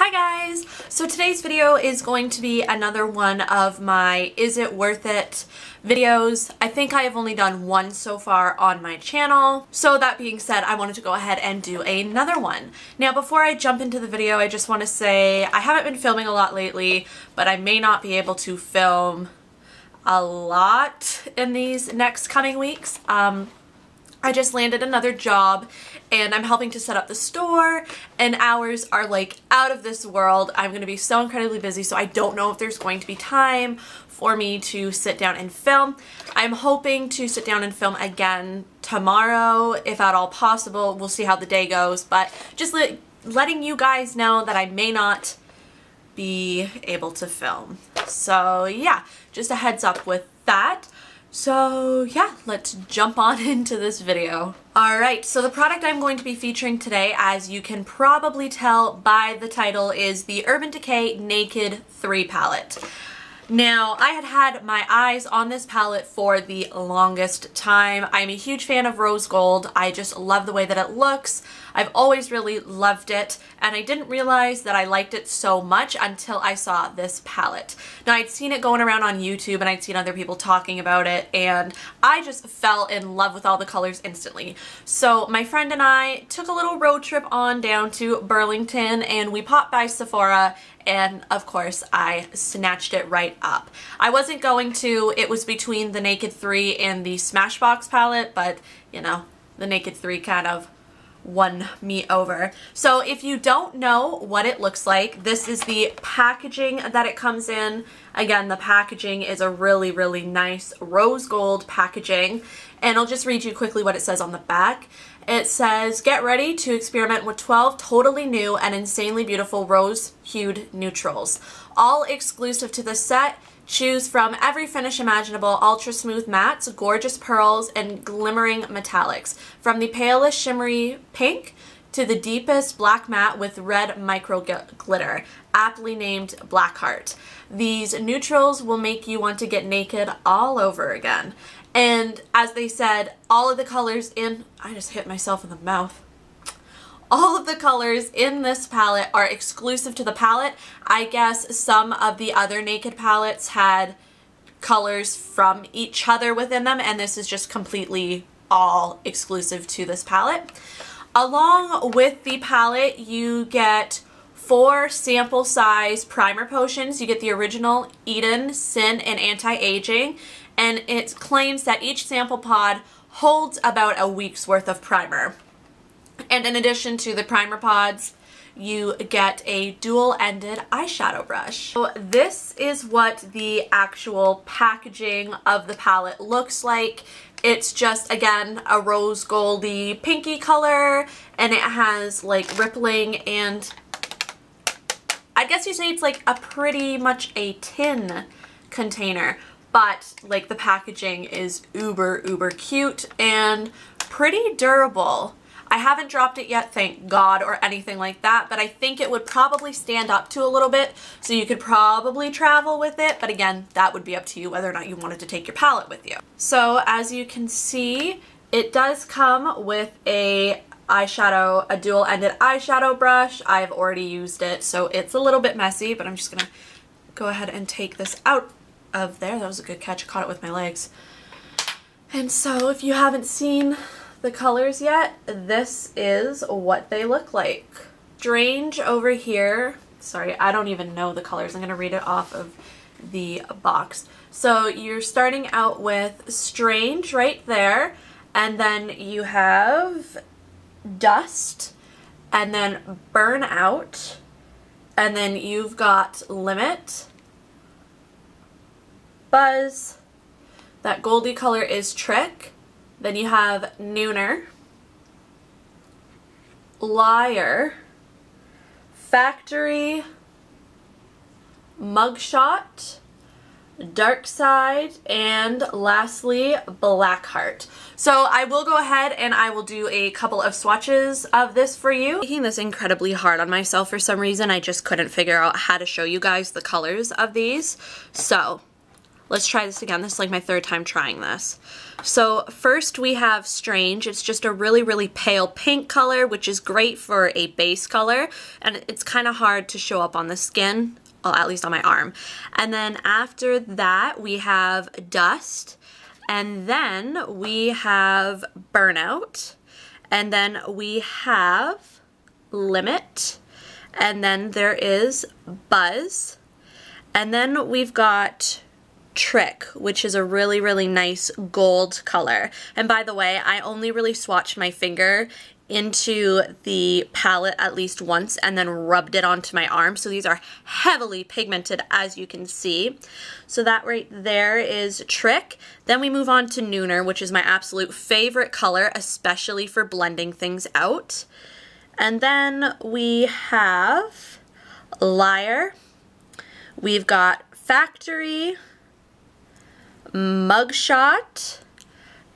Hi guys! So today's video is going to be another one of my Is It Worth It videos. I think I have only done one so far on my channel. So that being said, I wanted to go ahead and do another one. Now before I jump into the video, I just want to say I haven't been filming a lot lately, but I may not be able to film a lot in these next coming weeks. Um, I just landed another job and I'm helping to set up the store and hours are like out of this world. I'm going to be so incredibly busy so I don't know if there's going to be time for me to sit down and film. I'm hoping to sit down and film again tomorrow if at all possible. We'll see how the day goes but just le letting you guys know that I may not be able to film. So yeah, just a heads up with that. So yeah, let's jump on into this video. Alright, so the product I'm going to be featuring today, as you can probably tell by the title, is the Urban Decay Naked 3 palette. Now, I had had my eyes on this palette for the longest time. I'm a huge fan of rose gold. I just love the way that it looks. I've always really loved it, and I didn't realize that I liked it so much until I saw this palette. Now, I'd seen it going around on YouTube, and I'd seen other people talking about it, and I just fell in love with all the colors instantly. So my friend and I took a little road trip on down to Burlington, and we popped by Sephora, and of course I snatched it right up. I wasn't going to, it was between the Naked 3 and the Smashbox palette, but you know, the Naked 3 kind of won me over. So if you don't know what it looks like, this is the packaging that it comes in. Again, the packaging is a really, really nice rose gold packaging. And I'll just read you quickly what it says on the back. It says, get ready to experiment with 12 totally new and insanely beautiful rose-hued neutrals. All exclusive to the set, choose from every finish imaginable, ultra smooth mattes, gorgeous pearls, and glimmering metallics. From the palest shimmery pink to the deepest black matte with red micro glitter, aptly named Blackheart. These neutrals will make you want to get naked all over again. And as they said, all of the colors in, I just hit myself in the mouth. All of the colors in this palette are exclusive to the palette. I guess some of the other Naked palettes had colors from each other within them and this is just completely all exclusive to this palette. Along with the palette you get four sample size primer potions. You get the original Eden, Sin, and Anti-Aging and it claims that each sample pod holds about a week's worth of primer. And in addition to the primer pods, you get a dual-ended eyeshadow brush. So this is what the actual packaging of the palette looks like. It's just, again, a rose goldy pinky color, and it has like rippling and I guess you say it's like a pretty much a tin container but like the packaging is uber uber cute and pretty durable. I haven't dropped it yet, thank God, or anything like that, but I think it would probably stand up to a little bit, so you could probably travel with it, but again, that would be up to you whether or not you wanted to take your palette with you. So as you can see, it does come with a eyeshadow, a dual-ended eyeshadow brush. I've already used it, so it's a little bit messy, but I'm just gonna go ahead and take this out of there. That was a good catch. I caught it with my legs. And so if you haven't seen the colors yet, this is what they look like. Strange over here. Sorry, I don't even know the colors. I'm going to read it off of the box. So you're starting out with Strange right there, and then you have Dust, and then Burnout, and then you've got Limit, Buzz. That goldy color is Trick. Then you have Nooner, Liar, Factory, Mugshot, Dark Side, and lastly, Blackheart. So I will go ahead and I will do a couple of swatches of this for you. Making this incredibly hard on myself for some reason. I just couldn't figure out how to show you guys the colors of these. So let's try this again. This is like my third time trying this. So first we have Strange. It's just a really, really pale pink color, which is great for a base color. And it's kind of hard to show up on the skin, well, at least on my arm. And then after that, we have Dust. And then we have Burnout. And then we have Limit. And then there is Buzz. And then we've got Trick, which is a really, really nice gold color. And by the way, I only really swatched my finger into the palette at least once and then rubbed it onto my arm. So these are heavily pigmented as you can see. So that right there is Trick. Then we move on to Nooner, which is my absolute favorite color, especially for blending things out. And then we have Liar. We've got Factory, Mugshot,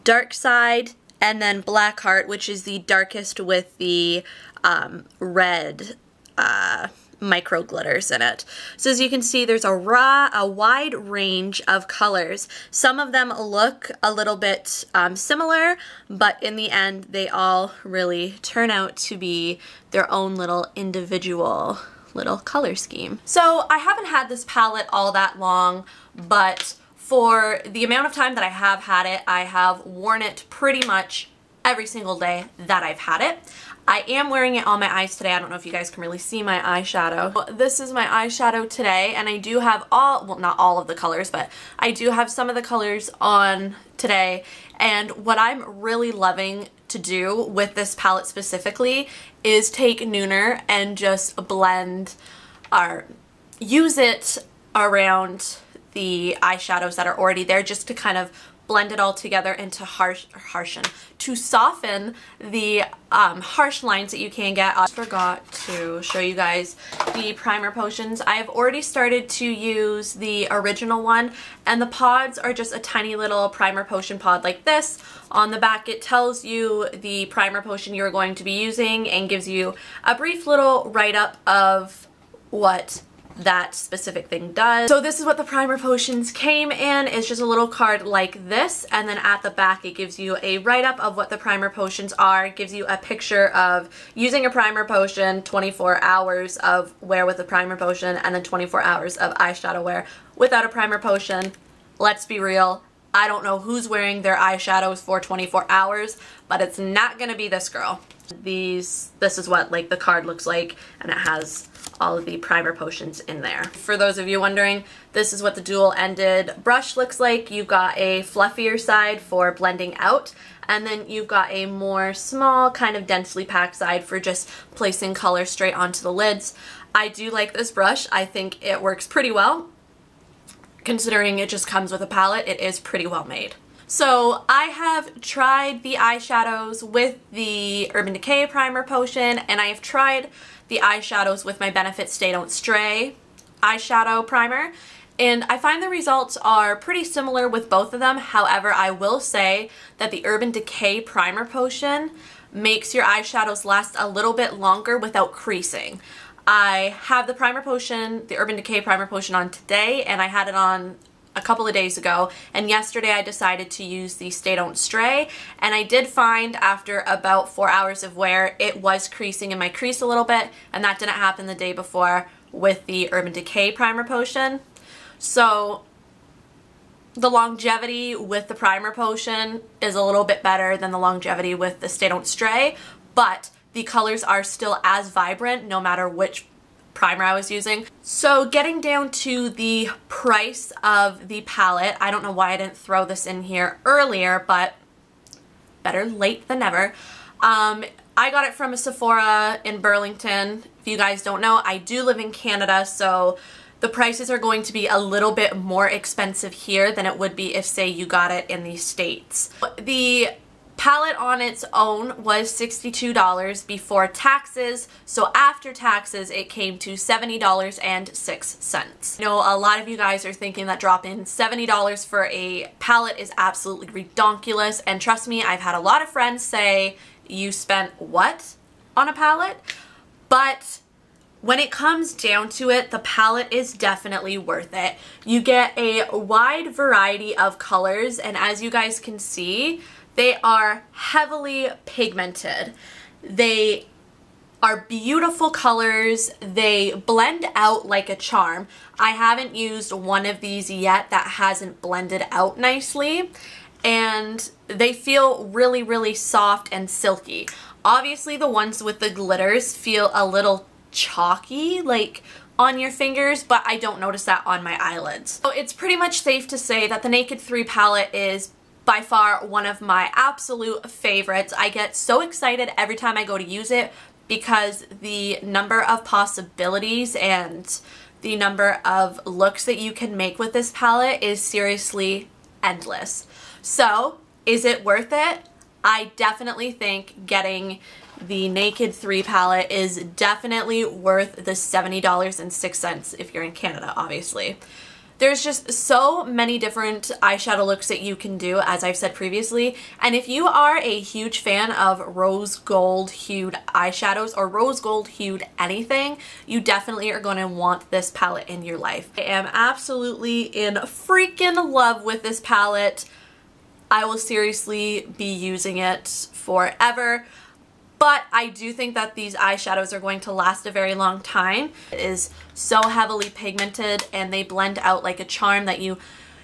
Dark Side, and then Blackheart, which is the darkest with the um, red uh, micro glitters in it. So as you can see, there's a raw, a wide range of colors. Some of them look a little bit um, similar, but in the end, they all really turn out to be their own little individual little color scheme. So I haven't had this palette all that long, but for the amount of time that I have had it, I have worn it pretty much every single day that I've had it. I am wearing it on my eyes today. I don't know if you guys can really see my eyeshadow. This is my eyeshadow today and I do have all, well not all of the colors, but I do have some of the colors on today and what I'm really loving to do with this palette specifically is take Nooner and just blend or use it around the eyeshadows that are already there just to kind of blend it all together into harsh, harshen, to soften the um, harsh lines that you can get. I forgot to show you guys the primer potions. I've already started to use the original one and the pods are just a tiny little primer potion pod like this. On the back it tells you the primer potion you're going to be using and gives you a brief little write-up of what that specific thing does. So this is what the primer potions came in. It's just a little card like this and then at the back it gives you a write-up of what the primer potions are. It gives you a picture of using a primer potion, 24 hours of wear with a primer potion, and then 24 hours of eyeshadow wear without a primer potion. Let's be real, I don't know who's wearing their eyeshadows for 24 hours, but it's not gonna be this girl. These, this is what like the card looks like and it has all of the primer potions in there. For those of you wondering, this is what the dual-ended brush looks like. You've got a fluffier side for blending out, and then you've got a more small, kind of densely packed side for just placing color straight onto the lids. I do like this brush. I think it works pretty well. Considering it just comes with a palette, it is pretty well made. So I have tried the eyeshadows with the Urban Decay Primer Potion and I have tried the eyeshadows with my Benefit Stay Don't Stray eyeshadow primer and I find the results are pretty similar with both of them. However, I will say that the Urban Decay Primer Potion makes your eyeshadows last a little bit longer without creasing. I have the Primer Potion, the Urban Decay Primer Potion on today and I had it on a couple of days ago and yesterday I decided to use the Stay Don't Stray and I did find after about four hours of wear it was creasing in my crease a little bit and that didn't happen the day before with the Urban Decay Primer Potion. So the longevity with the primer potion is a little bit better than the longevity with the Stay Don't Stray, but the colors are still as vibrant no matter which primer I was using. So getting down to the price of the palette, I don't know why I didn't throw this in here earlier, but better late than never. Um, I got it from a Sephora in Burlington. If you guys don't know, I do live in Canada, so the prices are going to be a little bit more expensive here than it would be if, say, you got it in the States. The palette on its own was $62 before taxes, so after taxes it came to $70.06. I know a lot of you guys are thinking that dropping $70 for a palette is absolutely redonkulous, and trust me, I've had a lot of friends say, you spent what on a palette? But when it comes down to it, the palette is definitely worth it. You get a wide variety of colors, and as you guys can see, they are heavily pigmented. They are beautiful colors. They blend out like a charm. I haven't used one of these yet that hasn't blended out nicely and they feel really, really soft and silky. Obviously the ones with the glitters feel a little chalky, like on your fingers, but I don't notice that on my eyelids. So it's pretty much safe to say that the Naked 3 palette is by far one of my absolute favorites. I get so excited every time I go to use it because the number of possibilities and the number of looks that you can make with this palette is seriously endless. So, is it worth it? I definitely think getting the Naked 3 palette is definitely worth the $70.06 if you're in Canada, obviously. There's just so many different eyeshadow looks that you can do, as I've said previously. And if you are a huge fan of rose gold hued eyeshadows or rose gold hued anything, you definitely are going to want this palette in your life. I am absolutely in freaking love with this palette. I will seriously be using it forever but I do think that these eyeshadows are going to last a very long time. It is so heavily pigmented and they blend out like a charm that you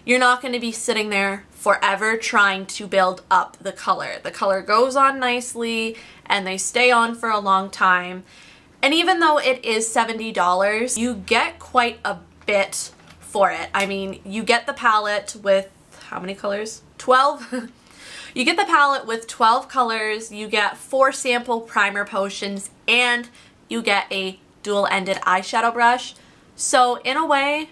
you're not going to be sitting there forever trying to build up the color. The color goes on nicely and they stay on for a long time. And even though it is $70, you get quite a bit for it. I mean, you get the palette with how many colors? 12? You get the palette with 12 colors, you get four sample primer potions, and you get a dual-ended eyeshadow brush. So in a way,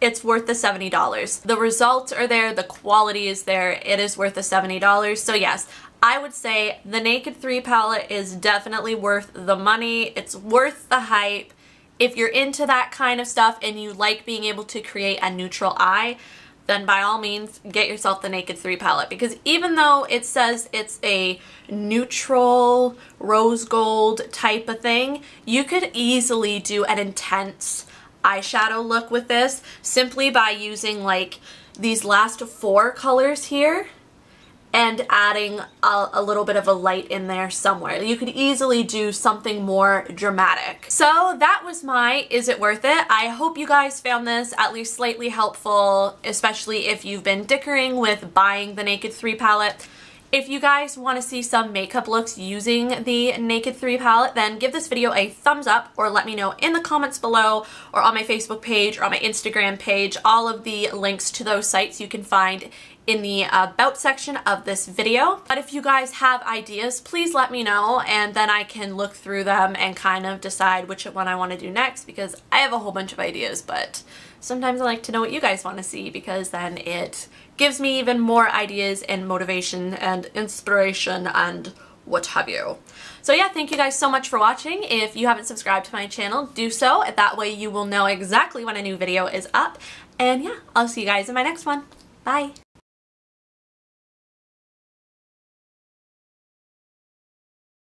it's worth the $70. The results are there, the quality is there, it is worth the $70. So yes, I would say the Naked 3 palette is definitely worth the money. It's worth the hype. If you're into that kind of stuff and you like being able to create a neutral eye, then by all means get yourself the Naked 3 palette. Because even though it says it's a neutral rose gold type of thing, you could easily do an intense eyeshadow look with this simply by using like these last four colors here and adding a, a, little bit of a light in there somewhere. You could easily do something more dramatic. So that was my Is It Worth It? I hope you guys found this at least slightly helpful, especially if you've been dickering with buying the Naked 3 palette. If you guys want to see some makeup looks using the Naked 3 palette, then give this video a thumbs up or let me know in the comments below or on my Facebook page or on my Instagram page. All of the links to those sites you can find in the uh, about section of this video. But if you guys have ideas, please let me know and then I can look through them and kind of decide which one I want to do next because I have a whole bunch of ideas, but sometimes I like to know what you guys want to see because then it gives me even more ideas and motivation and inspiration and what have you. So yeah, thank you guys so much for watching. If you haven't subscribed to my channel, do so. That way you will know exactly when a new video is up. And yeah, I'll see you guys in my next one. Bye!